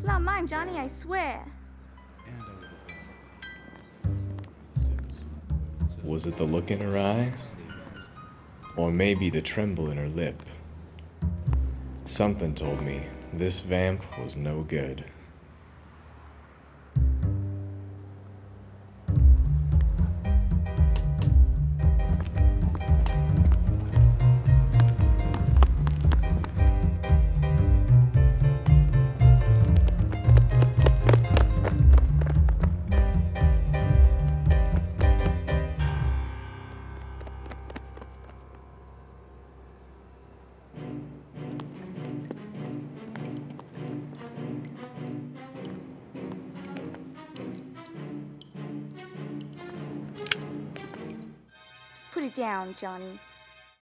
It's not mine, Johnny, I swear. Was it the look in her eye? Or maybe the tremble in her lip? Something told me this vamp was no good. Put it down, Johnny.